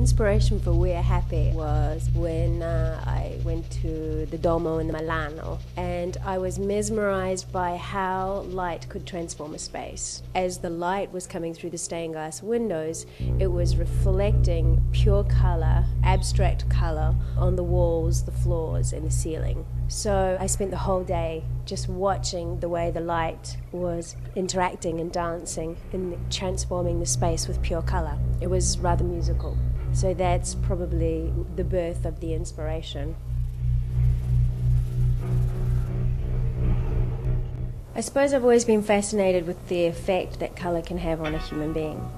inspiration for We're Happy was when uh, I went to the Duomo in Milano and I was mesmerized by how light could transform a space. As the light was coming through the stained glass windows, it was reflecting pure color, abstract color on the walls, the floors, and the ceiling. So I spent the whole day just watching the way the light was interacting and dancing and transforming the space with pure color. It was rather musical. So that's probably the birth of the inspiration. I suppose I've always been fascinated with the effect that colour can have on a human being.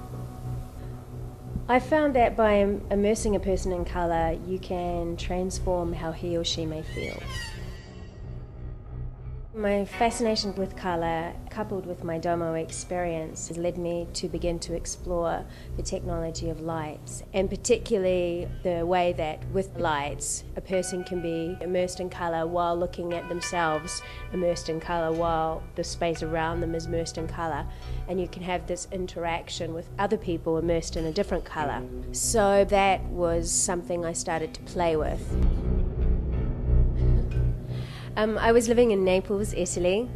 I found that by immersing a person in colour, you can transform how he or she may feel. My fascination with colour, coupled with my Duomo experience, has led me to begin to explore the technology of lights, and particularly the way that with lights, a person can be immersed in colour while looking at themselves immersed in colour, while the space around them is immersed in colour, and you can have this interaction with other people immersed in a different colour. So that was something I started to play with. Um, I was living in Naples, Italy,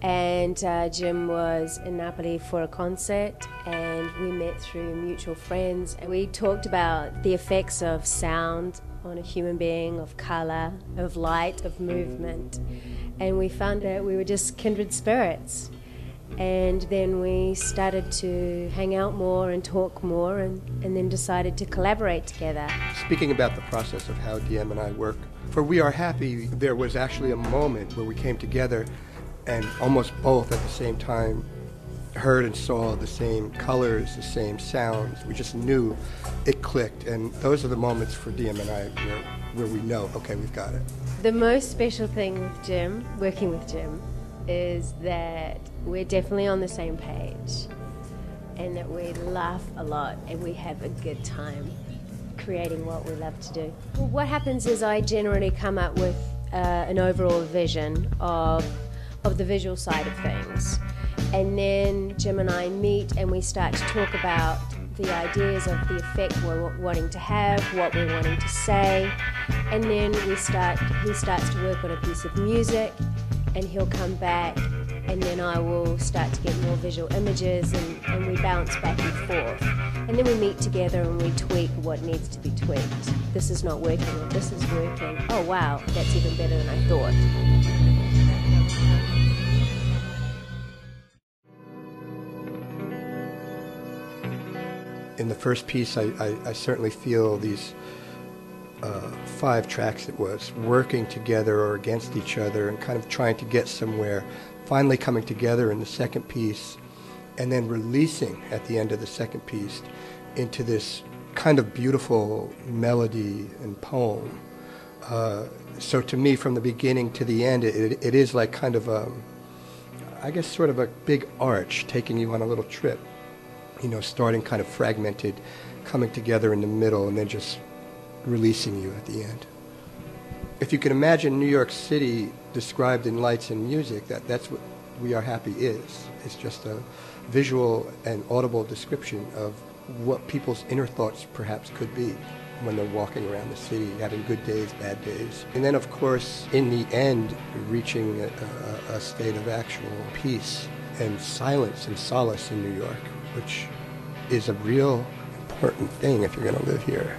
and uh, Jim was in Napoli for a concert, and we met through mutual friends. And we talked about the effects of sound on a human being, of color, of light, of movement. And we found that we were just kindred spirits. And then we started to hang out more and talk more, and, and then decided to collaborate together. Speaking about the process of how DM and I work, for We Are Happy, there was actually a moment where we came together and almost both at the same time heard and saw the same colors, the same sounds. We just knew it clicked. And those are the moments for DM and I where, where we know, okay, we've got it. The most special thing with Jim, working with Jim, is that we're definitely on the same page and that we laugh a lot and we have a good time creating what we love to do. Well, what happens is I generally come up with uh, an overall vision of, of the visual side of things. And then Jim and I meet and we start to talk about the ideas of the effect we're wanting to have, what we're wanting to say, and then we start. He starts to work on a piece of music, and he'll come back and then I will start to get more visual images and, and we bounce back and forth. And then we meet together and we tweak what needs to be tweaked. This is not working or this is working. Oh wow, that's even better than I thought. In the first piece, I, I, I certainly feel these uh, five tracks it was, working together or against each other and kind of trying to get somewhere finally coming together in the second piece and then releasing at the end of the second piece into this kind of beautiful melody and poem. Uh, so to me, from the beginning to the end, it, it is like kind of a, I guess, sort of a big arch taking you on a little trip. You know, starting kind of fragmented, coming together in the middle, and then just releasing you at the end if you can imagine New York City described in lights and music, that, that's what We Are Happy is. It's just a visual and audible description of what people's inner thoughts perhaps could be when they're walking around the city, having good days, bad days. And then, of course, in the end, reaching a, a, a state of actual peace and silence and solace in New York, which is a real important thing if you're going to live here.